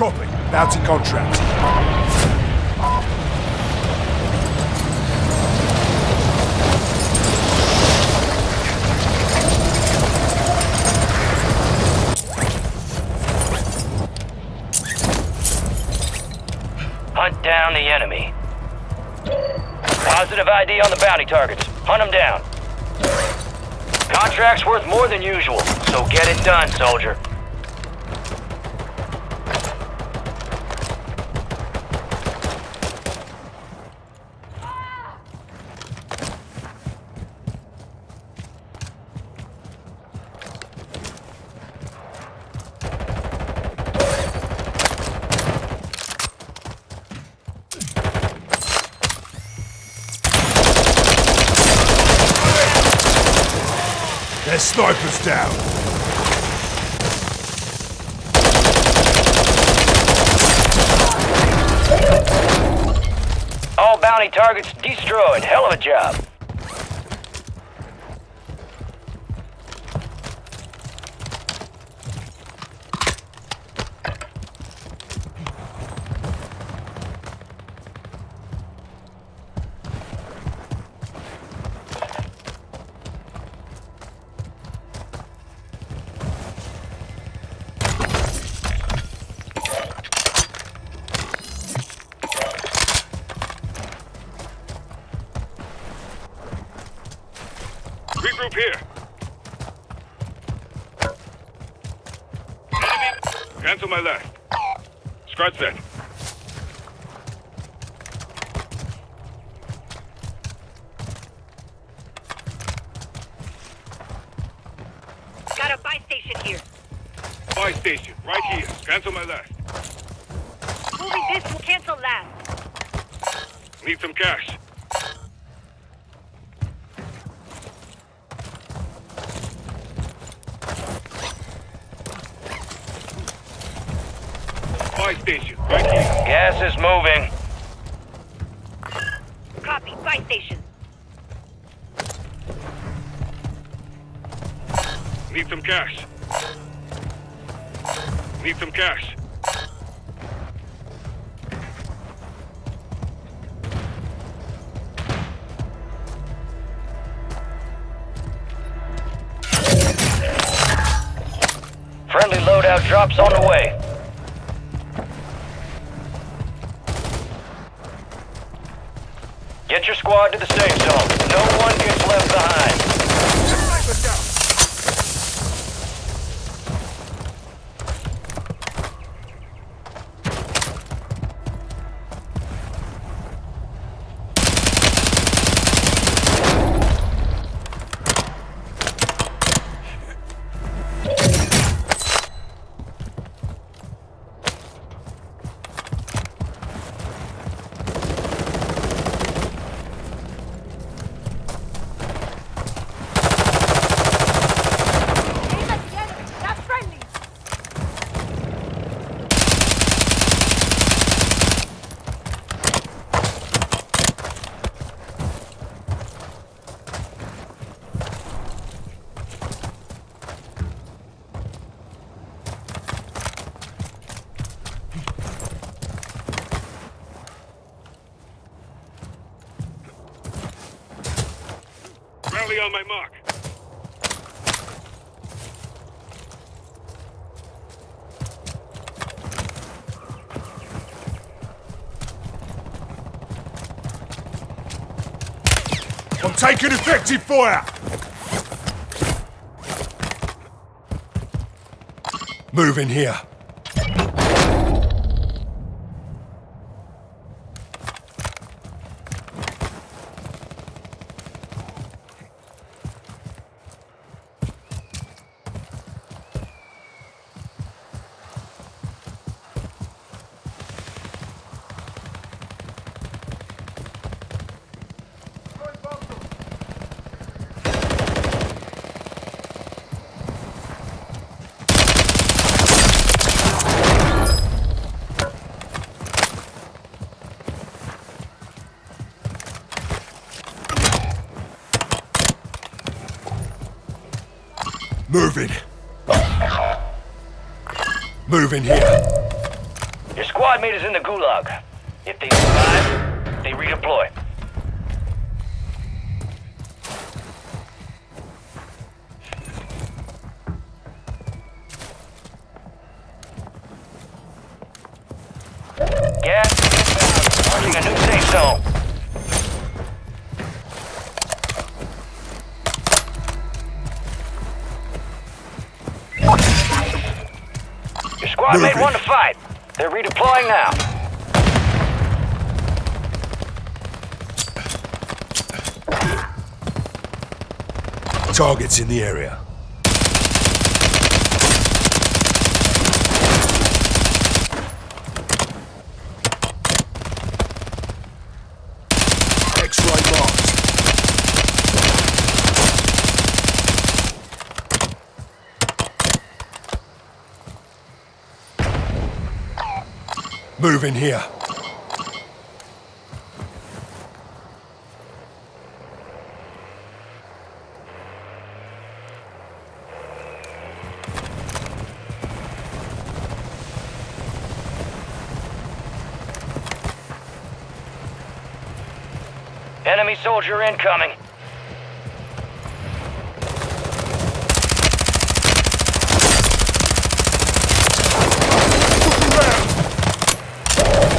Copy. Bounty contract. Hunt down the enemy. Positive ID on the bounty targets. Hunt them down. Contract's worth more than usual, so get it done, soldier. Snipers down. All bounty targets destroyed. Hell of a job. Regroup here. Cancel my left. Scratch that. Got a buy station here. Buy station, right here. Cancel my left. Moving this will cancel last. Need some cash. Buy station, right here. Gas is moving. Copy. Buy station. Need some cash. Need some cash. Friendly loadout drops on the way. Get your squad to the safe zone. No one gets left behind. On my mark. I'm taking effective fire! Move in here. Move in. Move in here. squad mate is in the gulag. If they survive, they redeploy. Gas inbound. Marking a new safe zone. Squad mate Moving. won the fight. They're redeploying now. Targets in the area. Move in here. Enemy soldier incoming.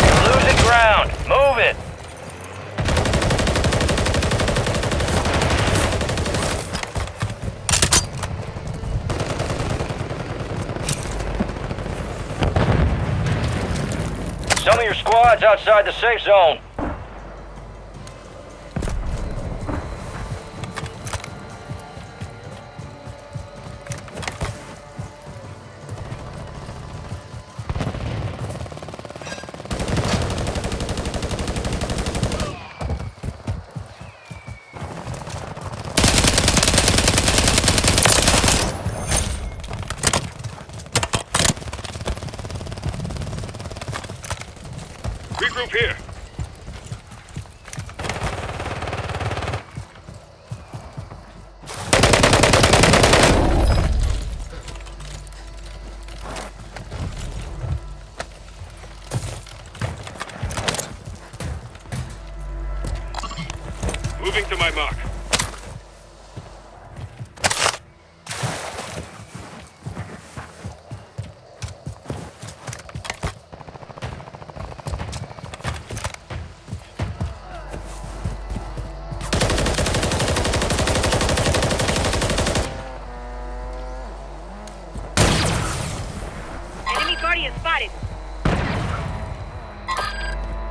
You're losing ground. Move it. Your squad's outside the safe zone. My mark. Enemy guardian spotted.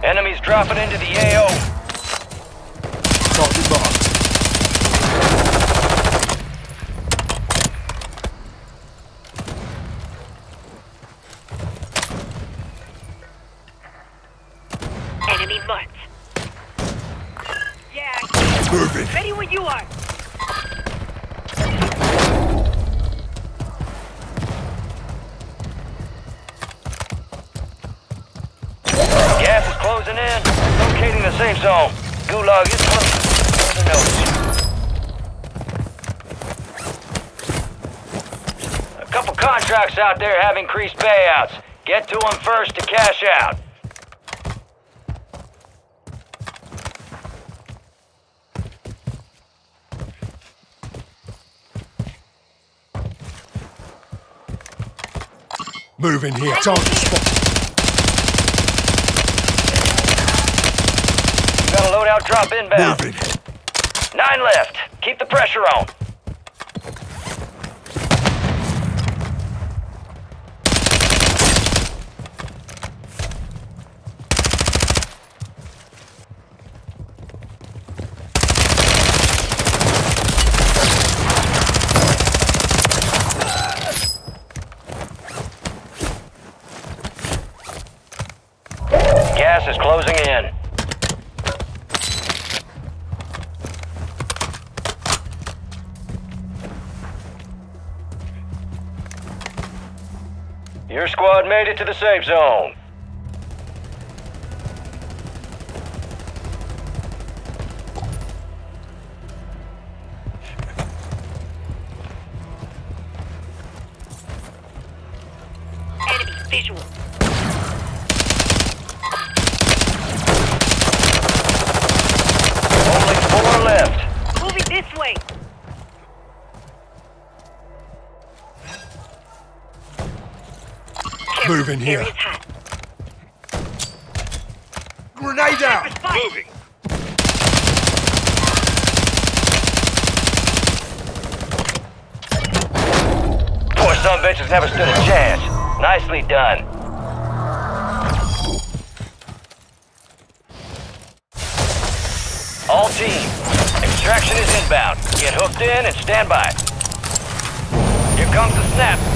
Enemies dropping into the AO. Target marked. Enemy mutts. Yeah, Moving. Are. Gas is closing in. Locating the safe zone. Gulag is close. The notice. A couple contracts out there have increased payouts. Get to them first to cash out. Move in here. Target spot. You got a loadout drop inbound. Moving. Nine left. Keep the pressure on. Gas is closing in. Your squad made it to the safe zone. This way. Careful, Moving here. Area's. Grenade out! Moving. Poor some bitches never stood a chance. Nicely done. All team, extraction is inbound. Get hooked in and stand by. Here comes the snap.